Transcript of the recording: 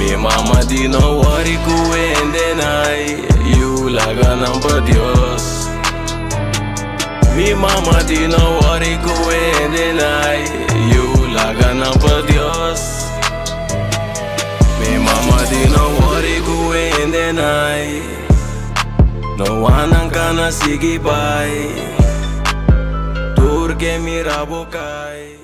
Mi mama di no worry kuende nai You laga nampa Dios. Mi mama di no worry kuende nai You laga nampa Dios. Mi mama di no worry kuende nai No wanang kana sigi pai Turke mi rabokai